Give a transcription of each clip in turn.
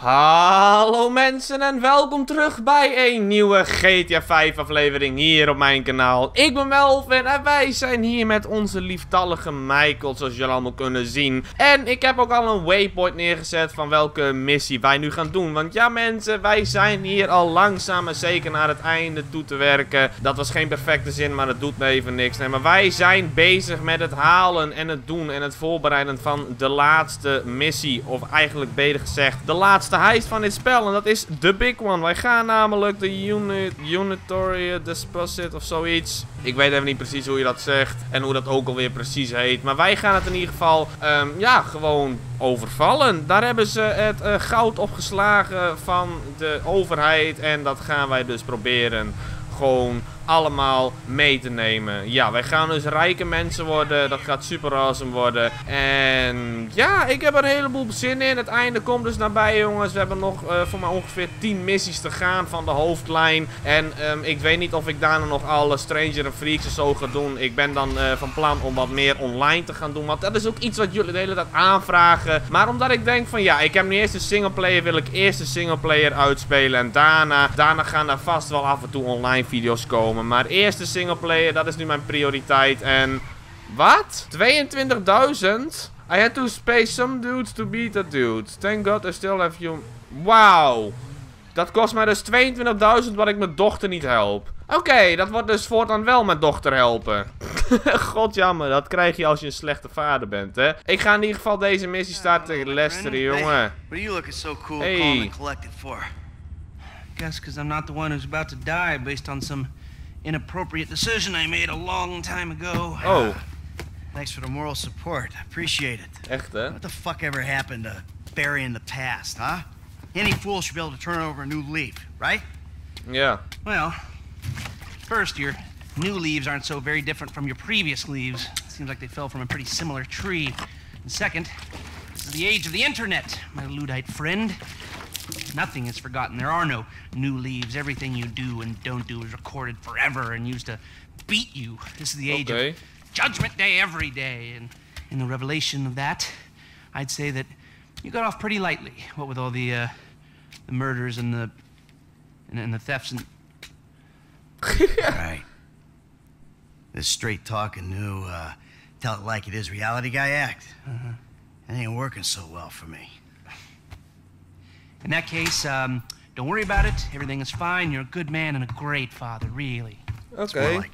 啊 Hallo mensen en welkom terug bij een nieuwe GTA 5 aflevering hier op mijn kanaal. Ik ben Melvin en wij zijn hier met onze lieftallige Michael zoals jullie allemaal kunnen zien. En ik heb ook al een waypoint neergezet van welke missie wij nu gaan doen. Want ja mensen, wij zijn hier al langzaam en zeker naar het einde toe te werken. Dat was geen perfecte zin, maar dat doet me even niks. Nee, maar wij zijn bezig met het halen en het doen en het voorbereiden van de laatste missie. Of eigenlijk beter gezegd, de laatste heist van dit spel. En dat is de big one. Wij gaan namelijk de unit, Unitary Deposit of zoiets. Ik weet even niet precies hoe je dat zegt. En hoe dat ook alweer precies heet. Maar wij gaan het in ieder geval, um, ja, gewoon overvallen. Daar hebben ze het uh, goud opgeslagen van de overheid. En dat gaan wij dus proberen gewoon allemaal mee te nemen. Ja, wij gaan dus rijke mensen worden. Dat gaat super awesome worden. En ja, ik heb er een heleboel zin in. Het einde komt dus nabij, jongens. We hebben nog uh, voor mij ongeveer 10 missies te gaan van de hoofdlijn. En um, ik weet niet of ik daarna nog alle Stranger en Freaks en zo ga doen. Ik ben dan uh, van plan om wat meer online te gaan doen. Want dat is ook iets wat jullie de hele tijd aanvragen. Maar omdat ik denk van ja, ik heb nu eerst een singleplayer. Wil ik eerst een singleplayer uitspelen. En daarna, daarna gaan er vast wel af en toe online video's komen. Maar eerst de singleplayer, dat is nu mijn prioriteit. En wat? 22.000? I had to pay some dudes to beat that dude. Thank god I still have you... Wauw. Dat kost mij dus 22.000 wat ik mijn dochter niet help. Oké, dat wordt dus voortaan wel mijn dochter helpen. God jammer, dat krijg je als je een slechte vader bent, hè. Ik ga in ieder geval deze missie starten tegen Lester, jongen. Hey, you looking so cool, hey. calm and collected for? Guess because I'm not the one who's about to die based on some inappropriate decision I made a long time ago. Oh. Thanks for the moral support. I appreciate it. Echt, hè? What the fuck ever happened to burying the past, huh? Any fool should be able to turn over a new leaf, right? Yeah. Well, first, your new leaves aren't so very different from your previous leaves. It seems like they fell from a pretty similar tree. And second, this is the age of the internet, my Luddite friend. Nothing is forgotten. There are no new leaves. Everything you do and don't do is recorded forever and used to beat you. This is the age okay. of Judgment Day every day. And in the revelation of that, I'd say that you got off pretty lightly. What with all the, uh, the murders and the and, and the thefts and. right. This straight talking new, uh, tell it like it is reality guy act. Uh -huh. It ain't working so well for me. In that case, um, don't worry about it. Everything is fine. You're a good man and a great father, really. Okay. Like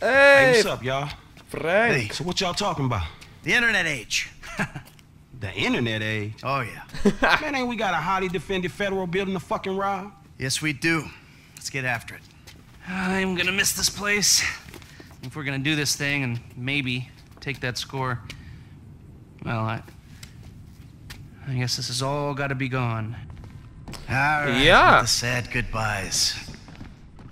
hey, hey, what's up, y'all? Frank. Hey, so what y'all talking about? The internet age. the internet age? Oh, yeah. man, ain't we got a highly defended federal building to fucking rob? Yes, we do. Let's get after it. I'm gonna miss this place. If we're gonna do this thing and maybe take that score, well, I, I guess this has all got to be gone. Right, ja. The sad goodbyes.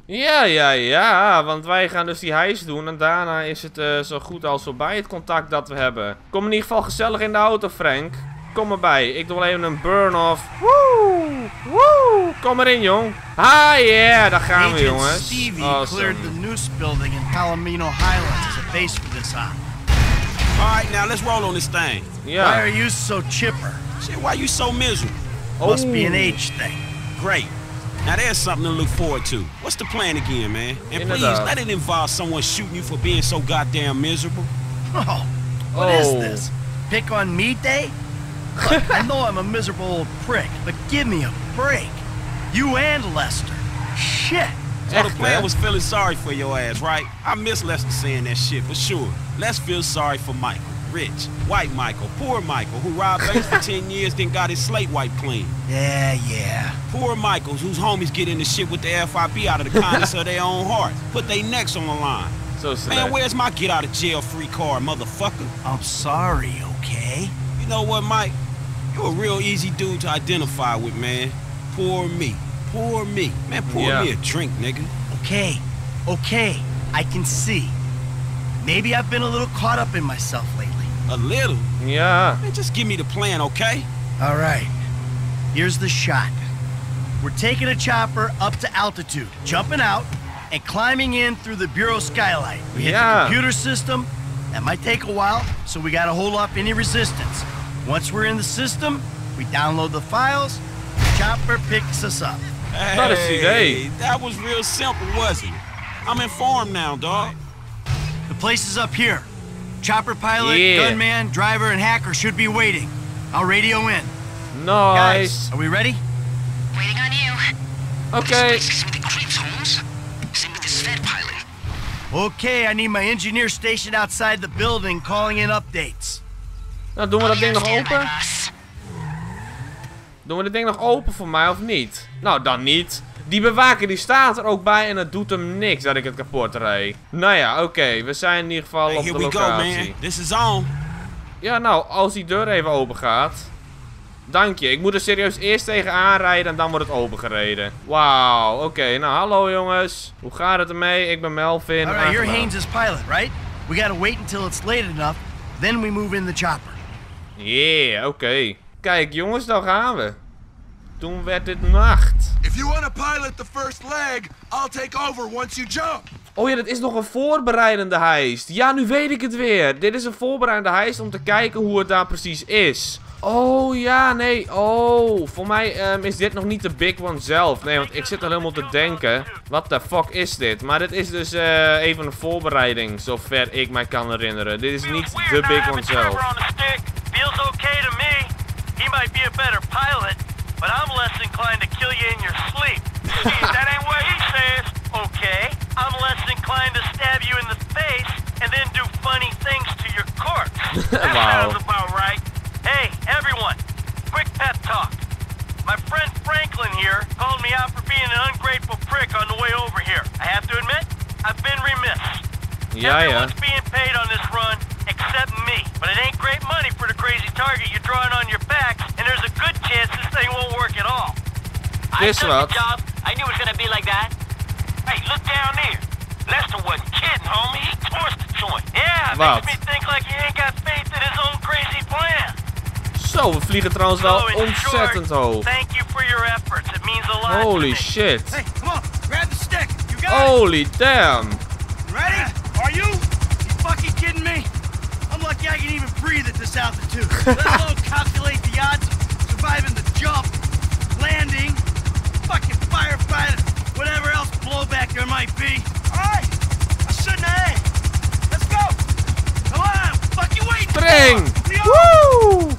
Ja, ja, ja, want wij gaan dus die heis doen en daarna is het uh, zo goed als voorbij het contact dat we hebben. Kom in ieder geval gezellig in de auto, Frank. Kom erbij. Ik doe wel even een burn-off. Woe! Woe! Kom erin, jong. Ah, yeah, daar gaan we, jongens. Stevie awesome. cleared the Noose building in Palomino Highlands as a base for this op. Alright, now let's roll on this thing. Yeah. Why are you so chipper? Shit, why you so miserable? Oh. Must be an age thing. Great. Now there's something to look forward to. What's the plan again, man? And please, let it involve someone shooting you for being so goddamn miserable. Oh, what oh. is this? Pick on me day? Look, I know I'm a miserable old prick, but give me a break. You and Lester. Shit. So the plan was feeling sorry for your ass, right? I miss Lester saying that shit, for sure. Let's feel sorry for Michael. Rich, white Michael, poor Michael, who robbed banks for 10 years, then got his slate wiped clean. Yeah, yeah. Poor Michaels, whose homies get in the shit with the FIB out of the kindness of their own hearts. Put their necks on the line. So Man, where's my get out of jail free card, motherfucker? I'm sorry, okay? You know what, Mike? You're a real easy dude to identify with, man. Poor me. Pour me. Man, pour yeah. me a drink, nigga. Okay. Okay. I can see. Maybe I've been a little caught up in myself lately. A little? Yeah. Man, just give me the plan, okay? All right. Here's the shot. We're taking a chopper up to altitude, jumping out, and climbing in through the Bureau skylight. We hit yeah. the computer system. That might take a while, so we gotta hold off any resistance. Once we're in the system, We download the files, chopper picks us up. Dat is het idee. That was real simple, wasn't it? I'm informed now, dog. The place is up here. Chopper pilot, Yeah. gunman, driver, and hacker should be waiting. I'll radio in. Nice. Guys, are we ready? Waiting on you. Oké. This with the creeps, Holmes. Same with this Fed pilot. Okay, I need my engineer stationed outside the building calling in updates. Nou, doen we dat ding nog open? boss. Doen we dit ding nog open voor mij of niet? Nou, dan niet. Die bewaker die staat er ook bij en het doet hem niks dat ik het kapot rijd. Nou ja, oké. we zijn in ieder geval Hey, op here de we go, locatie. man. This is on. Ja, nou, als die deur even open gaat. Dank je. Ik moet er serieus eerst tegen aanrijden en dan wordt het opengereden. Wauw, oké. Nou, hallo jongens. Hoe gaat het ermee? Ik ben Melvin. All right, you're. Haynes' pilot, right? We gotta wait until it's late enough, then we move in the chopper. Yeah, oké. Kijk jongens, daar gaan we. Toen werd het nacht. If you want to pilot the first leg, I'll take over once you jump. Oh ja, dit is nog een voorbereidende heist. Ja, nu weet ik het weer. Dit is een voorbereidende heist om te kijken hoe het daar precies is. Oh ja, nee. Oh, voor mij ehm, is dit nog niet de big one zelf. Nee, want ik zit er helemaal te denken. Wat de fuck is dit? Maar dit is dus eh, even een voorbereiding, zover ik mij kan herinneren. Dit is niet de big one zelf. stick. Feels okay to me. He might be a better pilot, but I'm less inclined to kill you in your sleep. See, that ain't what he says. Okay, I'm less inclined to stab you in the face and then do funny things to your corpse. That Wow. sounds about right. Hey, everyone, quick pep talk. My friend Franklin here called me out for being an ungrateful prick on the way over here. I have to admit, I've been remiss. Yeah. Everyone's being paid on this run except me. But it ain't great money for the crazy target you're drawing on your backs, and there's a good chance this thing won't work at all. This I took the job. I knew it was gonna be like that. Hey, look down there. Lester wasn't kidding, homie. He torched the joint. Yeah, it Wat? makes me think like he ain't got faith in his own crazy plan. Zo, we vliegen trouwens wel So, in ontzettend short, hoog. Thank you for your efforts. It means a lot to Holy me. shit. Hey, come on, grab the stick. You got Holy damn. Ready? Are you? You fucking kidding me? I can even breathe at this altitude. Let alone calculate the odds of surviving the jump, landing, fucking firefighting, whatever else blowback there might be. All right, I shouldn't have. Let's go. Come on, fuck you waiting for? Spring! Woe!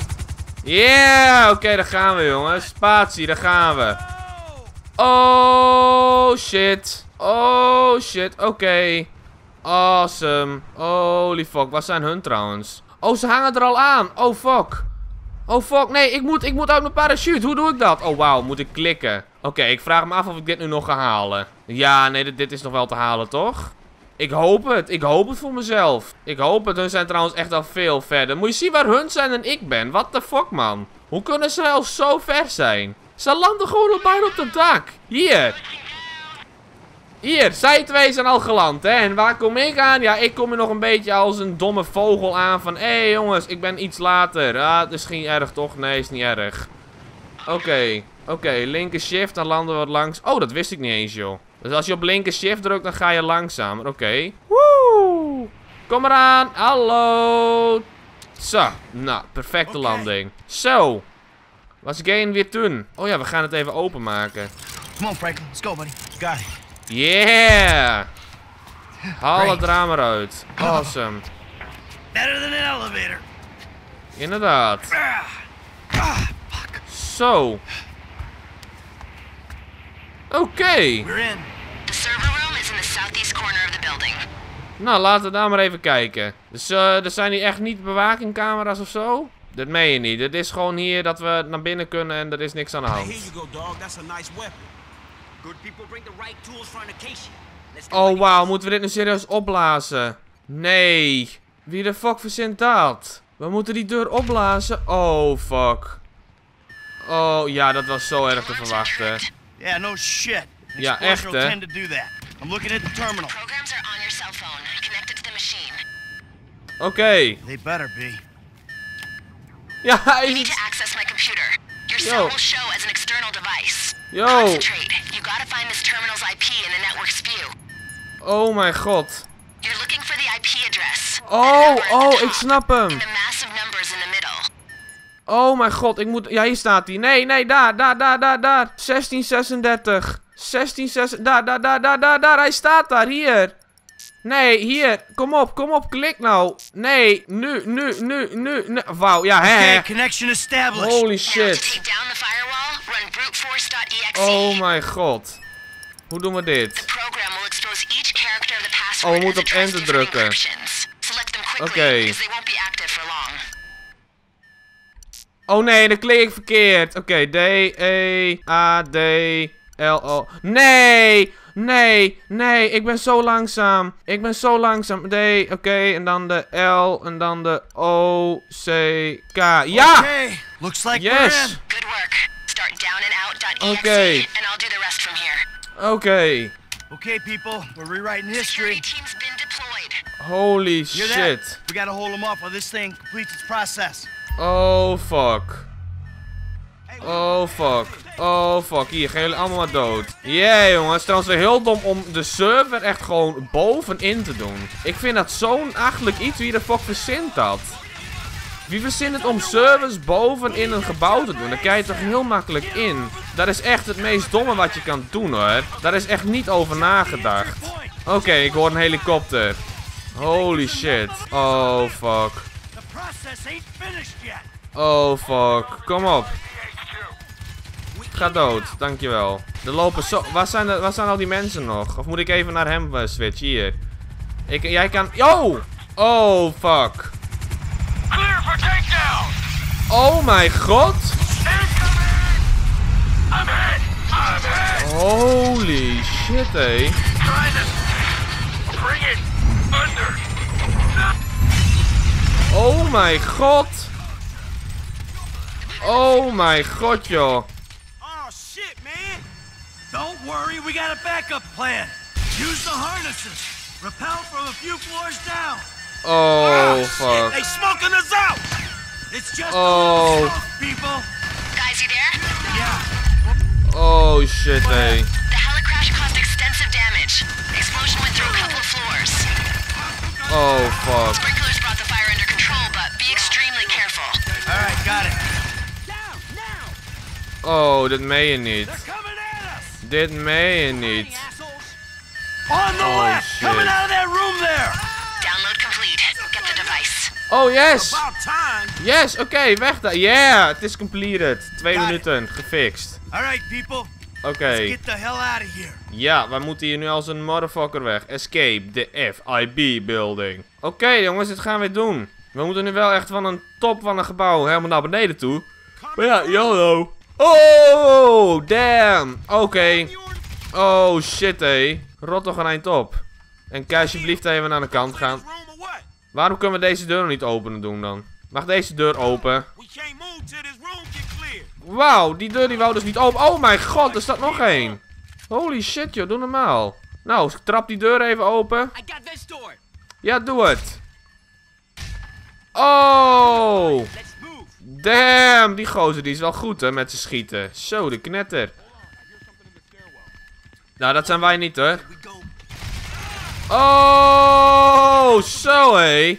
Yeah, oké, daar gaan we jongens. Spatie, daar gaan we. Oh shit. Oh shit, oké. Awesome. Holy fuck, waar zijn hun trouwens? Oh, ze hangen er al aan. Oh fuck. Oh fuck, nee, ik moet, ik moet uit mijn parachute. Hoe doe ik dat? Oh wauw, moet ik klikken. Oké, ik vraag me af of ik dit nu nog ga halen. Ja, nee, dit, dit is nog wel te halen, toch? Ik hoop het. Ik hoop het voor mezelf. Ik hoop het. Hun zijn trouwens echt al veel verder. Moet je zien waar hun zijn en ik ben. What the fuck, man? Hoe kunnen ze al zo ver zijn? Ze landen gewoon op bijna op het dak. Hier. Hier, zij twee zijn al geland, hè. En waar kom ik aan? Ja, ik kom er nog een beetje als een domme vogel aan van... Hé, hey, jongens, ik ben iets later. Ah, het is niet erg, toch? Nee, is niet erg. Oké, oké, linker shift, dan landen we wat langs. Oh, dat wist ik niet eens, joh. Dus als je op linker shift drukt, dan ga je langzamer. Oké. Woe! Kom eraan. Hallo. Zo. Nou, perfecte landing. Zo. Was Gain weer toen? Oh ja, we gaan het even openmaken. Come on, Franklin. Let's go, buddy. Got it. Yeah! Haal het raam eruit. Awesome. Better than an elevator. Inderdaad. Zo. Oké. We're in. The server room is in the southeast corner of the building. Nou, laten we daar maar even kijken. Dus eh, er zijn hier echt niet bewakingcamera's of zo? Dat meen je niet. Het is gewoon hier dat we naar binnen kunnen en er is niks aan de Hey, hand. Oh, wauw. Moeten we dit nu serieus opblazen? Nee. Wie de fuck verzint dat? We moeten die deur opblazen? Oh, fuck. Oh, ja, dat was zo erg te verwachten. Yeah, no shit. Ja, explosion echt, hè? tend to do that. I'm looking at the terminal. Programs are on your cell phone, connected to the machine. Oké. They better be. Ja, hij You need to access my computer. Your Yo. cell will show as an external device. Yo. You gotta find this terminal's IP in the network's view. Oh mijn god. You're looking for the IP address. Oh, oh, ik snap hem. And the massive numbers in the middle. Oh mijn god, ik moet... Ja, hier staat hij. Nee, nee, daar, daar, daar, daar, daar. 1636. 1636. Daar, daar, daar, daar, daar, daar. Hij staat daar, hier. Nee, hier. Kom op, kom op, klik nou. Nee, nu, nu, nu, nu. nu. Wauw, ja, hè, hè. Okay, connection established. Holy Now, to shit. take down the firewall, run bruteforce.exe. Oh mijn god. Hoe doen we dit? Oh, we moeten op enter drukken. Oké. Oh nee, dan klik ik verkeerd. Oké, D, E, A, D, L, O. Nee! Nee, nee, ik ben zo langzaam. Ik ben zo langzaam. D, oké, en dan de L, en dan de O, C, K. Ja! Okay, looks like we're Yes! Good work. Start downandout.exe, Okay. and I'll do the rest from here. Oké. in. Okay, people, we're rewriting history. Security team's been deployed. Holy Hear shit. that? We gotta hold them off while this thing completes its process. Oh fuck. Oh fuck. Oh fuck. Hier, gaan jullie allemaal maar dood. Yeah jongens, trouwens weer heel dom om de server echt gewoon bovenin te doen. Ik vind dat zo'n achtelijk iets. Wie de fuck verzint dat? Wie verzint het om servers bovenin een gebouw te doen? Daar kan je toch heel makkelijk in. Dat is echt het meest domme wat je kan doen hoor. Daar is echt niet over nagedacht. Oké, ik hoor een helikopter. Holy shit. Oh fuck. Oh fuck. Kom op. Ga dood, dankjewel. Er lopen zo... Waar zijn, de, waar zijn al die mensen nog? Of moet ik even naar hem eh, switchen? Hier. Ik, jij kan... Yo! Oh, fuck. Clear for takedown! Oh mijn god. Incoming! I'm hit! I'm hit! Holy shit, hé. Trying to bring it under. Oh mijn god. Oh mijn god, joh. Oh shit, man. Don't worry, we got a backup plan. Use the harnesses. Rappel from a few floors down. Oh, ah, Shit, fuck. they smoking us out. It's just Oh. smoke, people. Guys, you there? Yeah. Oh shit, they. The helicrash caused extensive damage. Explosion went through a couple of floors. Oh, fuck. Sprinklers brought the fire under control, but be extremely careful. All right, got it. Now, now Oh, dit meen je niet. Coming at us. Dit meen. On the Oh, left. shit. Coming out of that room there. Oh, yes. Yes, oké, weg daar. Yeah, het is completed. Twee Got it. minuten, gefixt. People. Oké. Get the hell out of here. Ja, wij moeten hier nu als een motherfucker weg. Escape the FIB building. Oké, jongens, dit gaan we doen. We moeten nu wel echt van een top van een gebouw helemaal naar beneden toe. Maar ja, YOLO. Oh, damn. Oké. Oh, shit, hé. Rot toch een eind op. En kan je alsjeblieft even naar de kant gaan. Waarom kunnen we deze deur nog niet openen doen dan? Mag deze deur open? Wauw, die deur die wou dus niet open. Oh mijn god, er staat nog één. Holy shit joh, doe normaal. Nou, trap die deur even open. Ja, doe het. Oh, damn, die gozer die is wel goed hè, met zijn schieten. Zo, de knetter. Nou, dat zijn wij niet hoor. Oh, zo hé.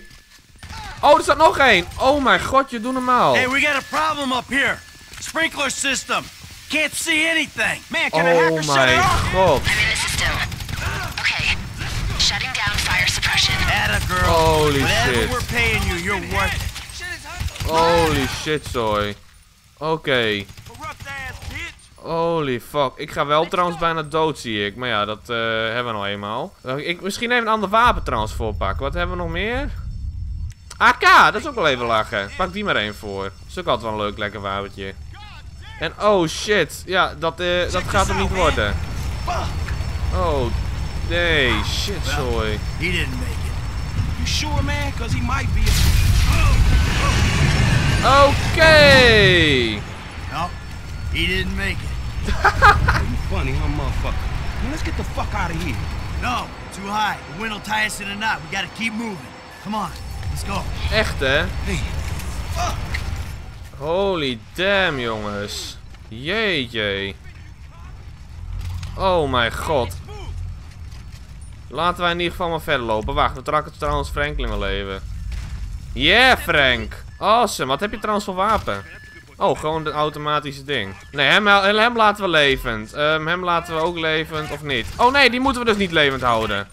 Oh, er staat nog één. Oh mijn god, je doet normaal. Hey, we got a problem up here. Sprinkler system. Can't see anything. Man, can a hacker Oh shut it mijn off? god. I'm in the system. Okay. Shutting down fire suppression. Atta girl. Holy Whatever shit. we're paying you, you're worth it. Holy shit, zooi. Oké. Corrupt ass bitch. Holy fuck. Ik ga wel trouwens bijna dood, zie ik. Maar ja, dat eh, hebben we nou eenmaal. Ik, misschien even een ander wapen trouwens voorpakken. Wat hebben we nog meer? AK, dat is ook wel even lachen. Pak die maar één voor. Dat is ook altijd wel een leuk lekker wapentje. En oh shit. Ja, dat, eh, dat gaat hem niet worden. Oh, nee. Shit, zooi. He didn't make it. You sure, man? Cause he might be. Oké. No, he didn't make it. You funny, huh, motherfucker? Man, let's get the fuck out of here. No, too high. The wind will tie us in a knot. We gotta keep moving. Come on, let's go. Echt, hè? Holy damn, jongens. Jeetje. Oh mijn god. Laten wij in ieder geval maar verder lopen. Wacht, we trakken trouwens Franklin wel even. Yeah, Frank. Awesome. Wat heb je trouwens voor wapen? Oh, gewoon het automatische ding. Nee, hem, hem laten we levend. Ehm, hem laten we ook levend, of niet? Oh nee, die moeten we dus niet levend houden.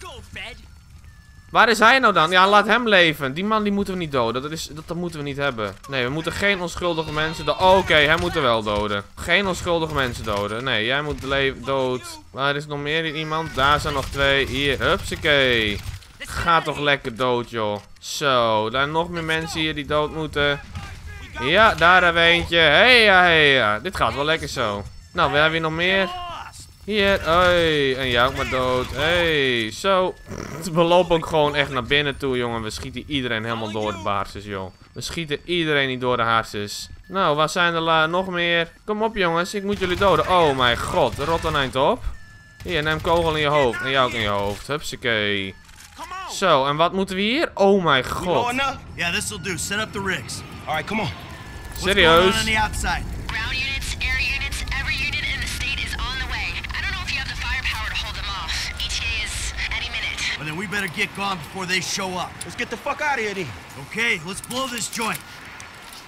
Waar is hij nou dan? Ja, laat hem leven. Die man die moeten we niet doden. Dat, is, dat, dat moeten we niet hebben. Nee, we moeten geen onschuldige mensen doden. Oh, Oké, hij moet er wel doden. Geen onschuldige mensen doden. Nee, jij moet dood. Waar is nog meer iemand? Daar zijn nog twee. Hier, hupsakee. Ga toch lekker dood, joh. Zo, daar zijn nog meer mensen hier die dood moeten. Ja, daar hebben we eentje. Hey, ja, hey, ja. Dit gaat wel lekker zo. Nou, we hebben hier nog meer. Hier, hey, en jij ook maar dood. Hey, zo. We lopen ook gewoon echt naar binnen toe, jongen. We schieten iedereen helemaal door de baarses, joh. We schieten iedereen niet door de haarses. Nou, waar zijn er nog meer? Kom op, jongens. Ik moet jullie doden. Oh, mijn god. Rot een eind op. Hier, neem kogel in je hoofd. En jou ook in je hoofd. Hupsakee. Zo, en wat moeten we hier? Oh, mijn god. enough? Yeah, this'll do. Set up the rigs. All right, come on. Serieus? the outside? Ground units, air units, every unit in the state is on the way. I don't know if you have the firepower to hold them off. ETA is any minute. Well, then we better get gone before they show up. Let's get the fuck out of here then. Okay, let's blow this joint.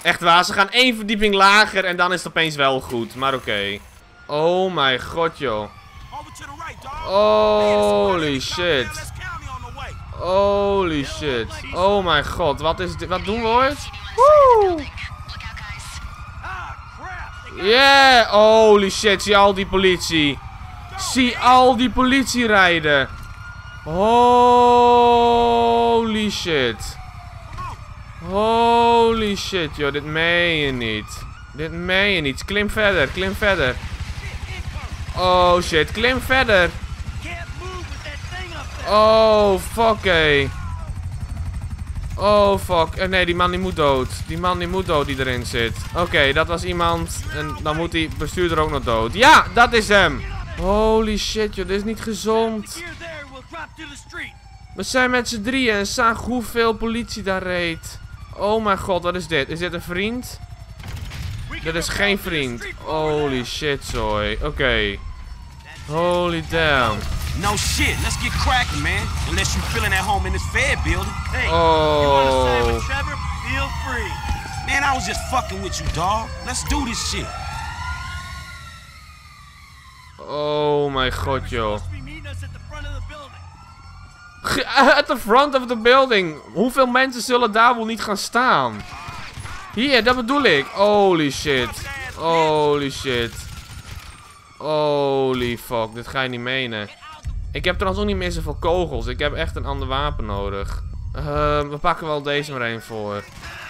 Echt waar, ze gaan één verdieping lager en dan is het opeens wel goed. Maar oké. Oh mijn god, joh. Holy shit. Holy shit. Oh mijn god, wat is dit? Wat doen we ooit? Woe! Yeah, holy shit, zie al die politie. Zie al die politie rijden. Holy shit. Holy shit, joh, dit meen je niet. Dit meen je niet. Klim verder, klim verder. Oh shit, klim verder. Oh, fuck. Oh, fuck. Eh, nee, die man die moet dood. Die man die moet dood die erin zit. Oké, dat was iemand. En dan moet die bestuurder ook nog dood. Ja, dat is hem. Holy shit, joh. Dit is niet gezond. We zijn met z'n drieën en zag hoeveel politie daar reed. Oh mijn god, wat is dit? Is dit een vriend? Dit is geen vriend. Holy shit, zooi. Oké. Holy damn. No shit. Let's get cracking, man. Unless you feeling at home in this Fed building. Hey, you want to Oh. with Trevor? Feel free. Man, I was just fucking with you, dog. Let's do this shit. Oh mijn god, joh. Be meeting us at the front of the building. At the front of the building. Hoeveel mensen zullen daar wel niet gaan staan? Hier, dat bedoel ik. Holy shit. Holy shit. Holy fuck, dit ga je niet menen. Ik heb trouwens ook niet meer zoveel kogels. Ik heb echt een ander wapen nodig. Ehm, we pakken wel deze maar één voor.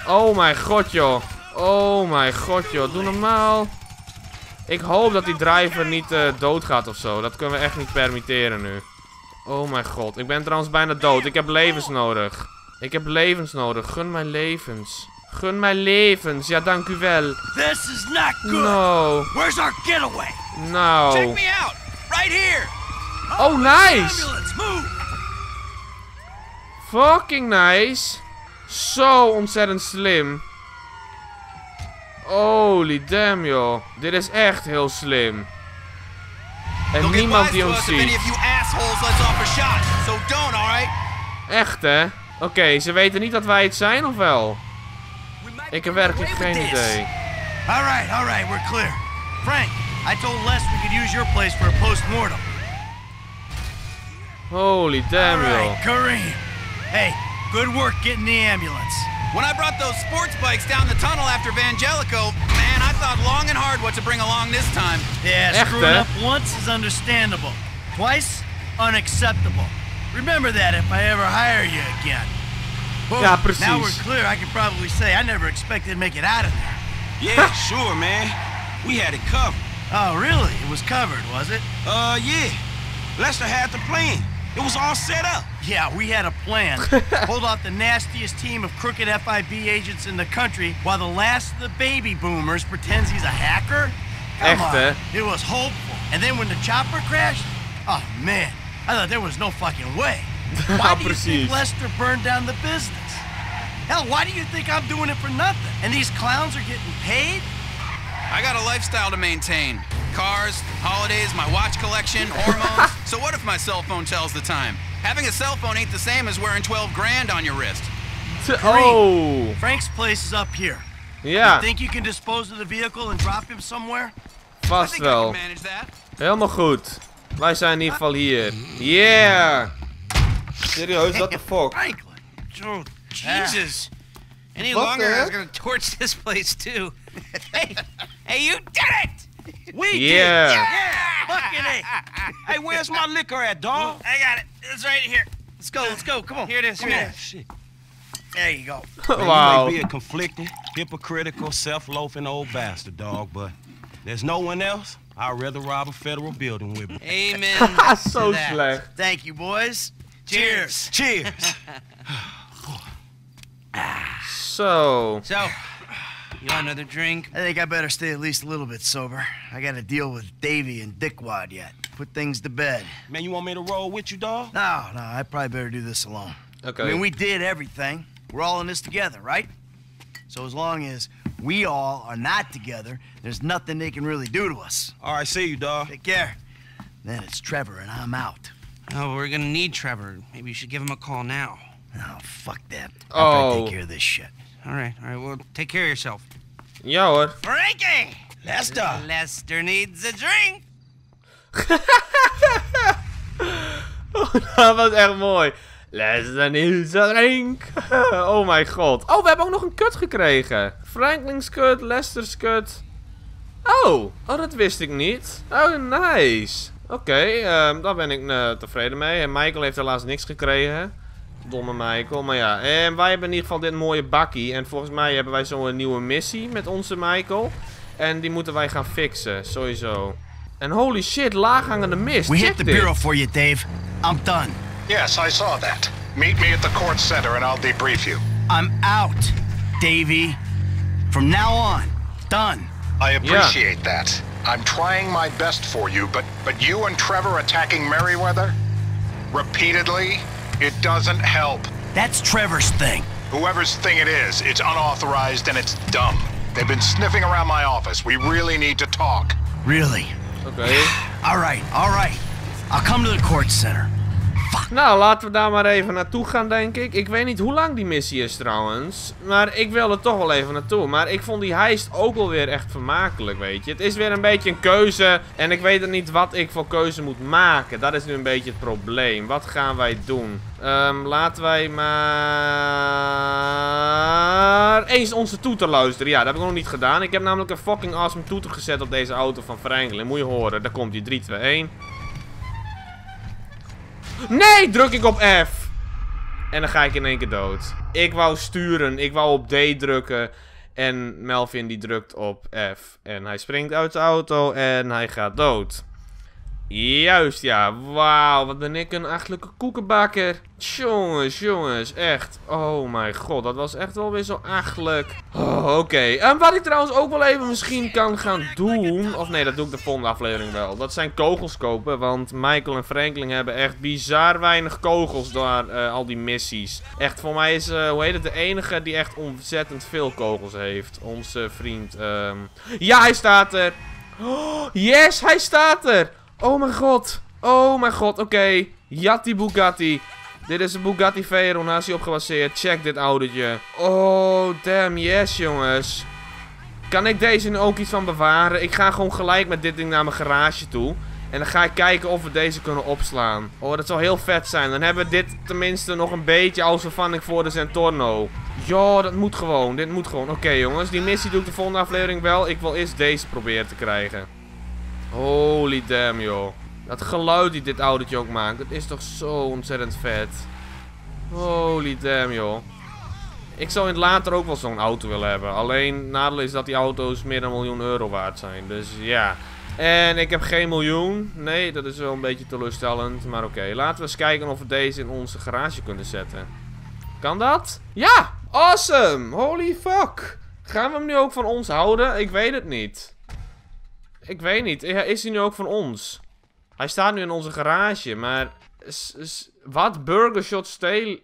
Oh mijn god, joh. Oh mijn god, joh. Doe normaal. Ik hoop dat die driver niet eh, doodgaat of zo. Dat kunnen we echt niet permitteren nu. Oh mijn god, ik ben trouwens bijna dood. Ik heb levens nodig. Ik heb levens nodig. Gun mij levens. Gun mij levens. Ja, dank u wel. This is not good. No. Where's our getaway? Nou. Check me out. Right here. Oh, nice. Fucking nice. Zo ontzettend slim. Holy damn, joh. Dit is echt heel slim. En niemand die ons ziet. Echt, hè? Oké, ze weten niet dat wij het zijn, of wel? Ik heb werkelijk geen idee. All right, all right, we're clear. Frank, I told Les we could use your place for a post-mortem. Holy damn, joh. right, Kareem. Hey, good work getting the ambulance. When I brought those sports bikes down the tunnel after Vangelico, man, I thought long and hard what to bring along this time. Yeah, Echt, screwing hè? up once is understandable. Twice, unacceptable. Remember that if I ever hire you again. Boom. Ja, precies. Now we're clear, I can probably say I never expected to make it out of there. Yeah, sure, man. We had it covered. Oh, really? It was covered, was it? Uh, yeah. Lester had the plan. It was all set up. Yeah, we had a plan. Hold off the nastiest team of crooked FIB agents in the country while the last of the baby boomers pretends he's a hacker? Come Echt, on. Eh? It was hopeful. And then when the chopper crashed, oh man, I thought there was no fucking way. Why do you think Lester burned down the business? Hell, why do you think I'm doing it for nothing? And these clowns are getting paid? I got a lifestyle to maintain. Cars, holidays, my watch collection, hormones. so what if my cell phone tells the time? Having a cell phone ain't the same as wearing 12 grand on your wrist. Oh. Frank's place is up here. Ja, Think you can dispose of the vehicle and drop him somewhere? I vast think I can wel. manage that. Helemaal goed. Wij zijn in ieder geval hier. Yeah! Serieus, what the fuck? Franklin. Oh, ah. Jesus. Any What longer, I was gonna torch this place too. hey, hey, you did it! We Yeah. did. Yeah. Fucking A. Hey, where's my liquor at, dog? I got it. It's right here. Let's go. Let's go. Come on. Here it is. Come Here it on. is. Shit. There you go. Man, Wauw. You may be a conflicting, hypocritical, self-loafing old bastard, dog, but there's no one else. I'd rather rob a federal building with me. Amen. Haha, to zo that. slecht. Thank you, boys. Cheers. Cheers! Zo. So, you want another drink? I think I better stay at least a little bit sober. I got to deal with Davy and Dickwad yet. Put things to bed. Man, you want me to roll with you, dog? No, no, I probably better do this alone. Okay. I mean, we did everything. We're all in this together, right? So as long as we all are not together, there's nothing they can really do to us. All right, see you, dog. Take care. Then it's Trevor and I'm out. Oh, we're gonna need Trevor. Maybe you should give him a call now. Oh, fuck that. After Oh. I take oh. care of this shit. All right, all right. Well, take care of yourself. Ja hoor. Frankie! Lester! Lester needs a drink. dat was echt mooi. Listen is a drink. oh mijn god. Oh, we hebben ook nog een kut gekregen. Franklin's kut, Lester's kut. Oh, oh dat wist ik niet. Oh, nice. Oké, ehm, daar ben ik eh, tevreden mee. En Michael heeft helaas niks gekregen. Domme Michael. Maar ja, en wij hebben in ieder geval dit mooie bakkie. En volgens mij hebben wij zo'n nieuwe missie met onze Michael. En die moeten wij gaan fixen, sowieso. En holy shit, laaghangende mist. We Check hit the dit. bureau for you, Dave. I'm done. Yes, I saw that. Meet me at the court center and I'll debrief you. I'm out, Davy. From now on, done. I appreciate that. I'm trying my best for you, but but you and Trevor attacking Merriweather repeatedly, it doesn't help. That's Trevor's thing. Whoever's thing it is, it's unauthorized and it's dumb. They've been sniffing around my office. We really need to talk. Really? Oké. All right, all right. I'll come to the court center. Nou, laten we daar maar even naartoe gaan, denk ik. Ik weet niet hoe lang die missie is trouwens. Maar ik wil er toch wel even naartoe. Maar ik vond die heist ook wel weer echt vermakelijk, weet je. Het is weer een beetje een keuze. En ik weet niet wat ik voor keuze moet maken. Dat is nu een beetje het probleem. Wat gaan wij doen? Ehm, laten wij maar... Eens onze toeter luisteren. Ja, dat heb ik nog niet gedaan. Ik heb namelijk een fucking awesome toeter gezet op deze auto van Franklin. Moet je horen. Daar komt die 3, 2, 1. Nee, druk ik op F. En dan ga ik in één keer dood. Ik wou sturen, ik wou op D drukken. En Melvin die drukt op F. En hij springt uit de auto en hij gaat dood. Juist, ja. Wauw, wat ben ik een achtelijke koekenbakker. Jongens, jongens, echt. Oh mijn god, dat was echt wel weer zo achtelijk. Oh, Oké, en wat ik trouwens ook wel even misschien kan gaan doen... Of nee, dat doe ik de volgende aflevering wel. Dat zijn kogels kopen, want Michael en Franklin hebben echt bizar weinig kogels door eh, al die missies. Echt, voor mij is, eh, hoe heet het, de enige die echt ontzettend veel kogels heeft. Onze vriend, ehm Ja, hij staat er! Yes, hij staat er! Oh mijn god. Oh mijn god, oké. Yatti Bugatti. Dit is een Bugatti Veyron, daar is hij op gebaseerd. Check dit autootje. Oh, damn, yes jongens. Kan ik deze nu ook iets van bewaren? Ik ga gewoon gelijk met dit ding naar mijn garage toe. En dan ga ik kijken of we deze kunnen opslaan. Oh, dat zal heel vet zijn. Dan hebben we dit tenminste nog een beetje als vervanging voor de Zentorno. Ja, dat moet gewoon. Dit moet gewoon. Oké jongens, die missie doe ik de volgende aflevering wel. Ik wil eerst deze proberen te krijgen. Holy damn, joh. Dat geluid die dit autootje ook maakt, dat is toch zo ontzettend vet. Holy damn, joh. Ik zou in het later ook wel zo'n auto willen hebben. Alleen, nadeel is dat die auto's meer dan een miljoen euro waard zijn. Dus ja. En ik heb geen miljoen. Nee, dat is wel een beetje teleurstellend. Maar oké, laten we eens kijken of we deze in onze garage kunnen zetten. Kan dat? Ja! Awesome! Holy fuck! Gaan we hem nu ook van ons houden? Ik weet het niet. Ik weet niet. Is hij nu ook van ons? Hij staat nu in onze garage, maar... is- is- wat? Burgershot Steel?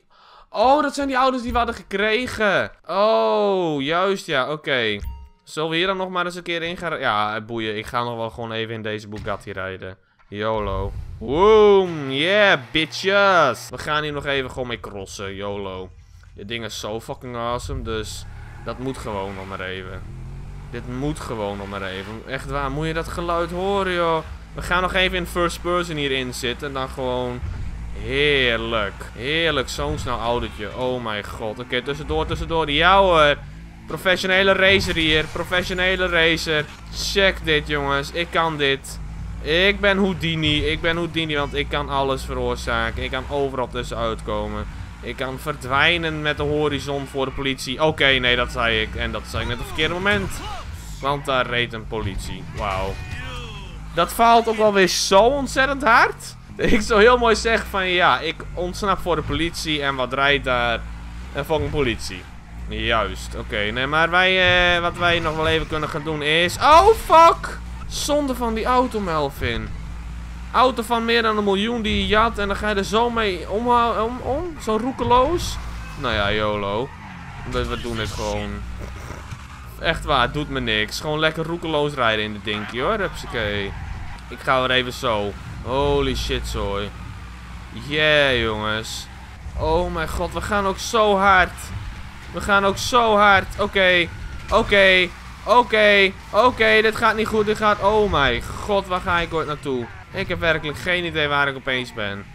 Oh, dat zijn die auto's die we hadden gekregen. Oh, juist ja, oké. Zullen we hier dan nog maar eens een keer in gaan... Ja, boeien. Ik ga nog wel gewoon even in deze Bugatti rijden. YOLO. Woom, yeah, bitches. We gaan hier nog even gewoon mee crossen, YOLO. Dit ding is zo fucking awesome, dus... Dat moet gewoon nog maar even. Dit moet gewoon nog maar even. Echt waar, moet je dat geluid horen, joh? We gaan nog even in first person hierin zitten. En dan gewoon... Heerlijk. Heerlijk, zo'n snel autootje. Oh mijn god. Oké, tussendoor, tussendoor. Ja hoor. Professionele racer hier. Professionele racer. Check dit, jongens. Ik kan dit. Ik ben Houdini. Ik ben Houdini, want ik kan alles veroorzaken. Ik kan overal tussenuit komen. Ik kan verdwijnen met de horizon voor de politie. Oké, nee, dat zei ik. En dat zei ik net op het verkeerde moment. Want daar reed een politie. Wauw. Dat faalt ook wel weer zo ontzettend hard. Ik zou heel mooi zeggen van ja, ik ontsnap voor de politie en wat rijdt daar? Een politie. Juist, oké. Nee, maar wij, eh, wat wij nog wel even kunnen gaan doen is... Oh, fuck! Zonde van die auto, Melvin. Auto van meer dan een miljoen die je jat en dan ga je er zo mee om, om, om? Zo roekeloos? Nou ja, YOLO. We, we doen dit gewoon. Echt waar, doet me niks. Gewoon lekker roekeloos rijden in de dinky hoor. Hupsakee. Ik ga weer even zo. Holy shit, zooi. Yeah, jongens. Oh mijn god, we gaan ook zo hard. We gaan ook zo hard. Oké, oké, oké, oké. Dit gaat niet goed. Dit gaat... Oh mijn god, waar ga ik ooit naartoe? Ik heb werkelijk geen idee waar ik opeens ben.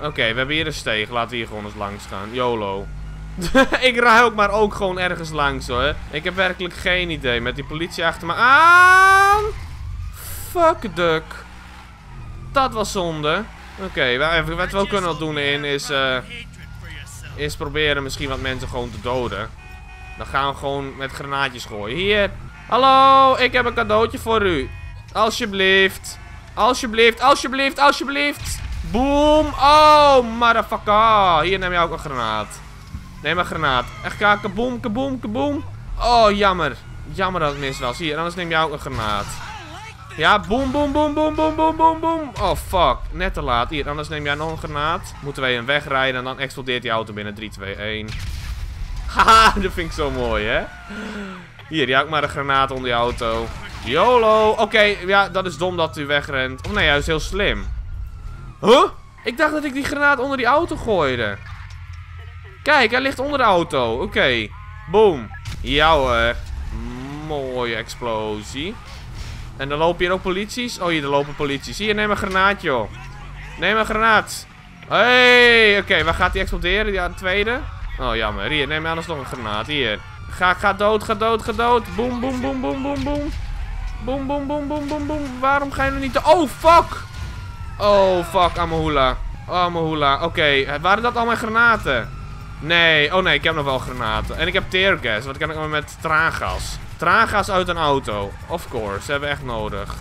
Oké, we hebben hier een steeg. Laten we hier gewoon eens langs gaan. YOLO. ik ook maar ook gewoon ergens langs hoor. Ik heb werkelijk geen idee. Met die politie achter me aan. Fuck duck. Dat was zonde. Oké, wat we wel kunnen doen in is... Uh, is proberen misschien wat mensen gewoon te doden. Dan gaan we gewoon met granaatjes gooien. Hier. Hallo, ik heb een cadeautje voor u. Alsjeblieft. Alsjeblieft, alsjeblieft, alsjeblieft. Boom. Oh, motherfucker. Hier neem je ook een granaat. Neem een granaat. Echt kaboom, kaboom, kaboom. Oh, jammer. Jammer dat het mis was. Hier, anders neem je ook een granaat. Ja, boom, boom, boom, boom, boom, boom, boom, boom. Oh, fuck. Net te laat. Hier, anders neem jij nog een granaat. Moeten wij een wegrijden en dan explodeert die auto binnen 3, 2, 1. Haha, dat vind ik zo mooi, hè? Hier, jij ook maar een granaat onder die auto. YOLO. Oké, ja, dat is dom dat u wegrent. Of nee, juist heel slim. Huh? Ik dacht dat ik die granaat onder die auto gooide. Kijk, hij ligt onder de auto. Oké. Boom. Ja hoor. Mooie explosie. En dan lopen hier ook polities. Oh, hier er lopen polities. Hier, neem een granaat, joh. Neem een granaat. Hey, oké, waar gaat die exploderen? Ja, de tweede. Oh, jammer. Hier, neem anders nog een granaat. Hier. Ga, ga dood, ga dood, ga dood. Boom, boom, boom, boom, boom, boom. Boom, boom, boom, boom, boom, boom. Waarom ga je nu niet... Oh, fuck. Oh, fuck, Amahula. Amahula. Oké, waren dat al mijn granaten? Nee, oh nee, ik heb nog wel granaten. En ik heb teargas, wat kan ik maar met traangas? Traangas uit een auto. Of course, hebben we echt nodig.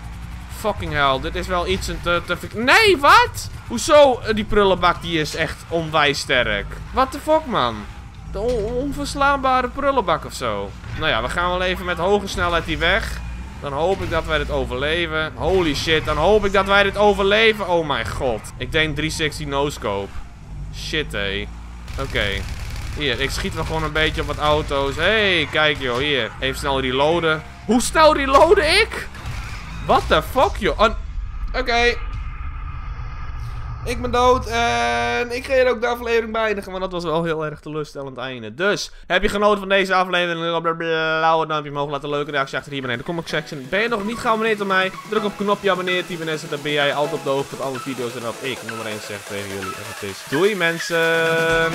Fucking hell, dit is wel iets te... te... Nee, wat? Hoezo? Die prullenbak die is echt onwijs sterk. What the fuck, man? De onverslaanbare prullenbak of zo. Nou ja, we gaan wel even met hoge snelheid die weg. Dan hoop ik dat wij dit overleven. Holy shit, dan hoop ik dat wij dit overleven. Oh mijn god. Ik denk 360 no-scope. Shit, hé. Oké. Hier, ik schiet wel gewoon een beetje op wat auto's. Hé, hey, kijk joh, hier. Even snel reloaden. Hoe snel reloaden ik? What the fuck joh? Oké. Ik ben dood en ik ga hier ook de aflevering beëindigen, want dat was wel heel erg teleurstellend einde. Dus, heb je genoten van deze aflevering? Blauwe duimpje omhoog, laat een leuke reactie achter hier beneden de comment section. Ben je nog niet geabonneerd op mij? Druk op knopje abonneer, Tiebenes, dan ben jij altijd op de hoogte van alle video's en wat ik nummer 1 zeg tegen jullie. En het is doei mensen!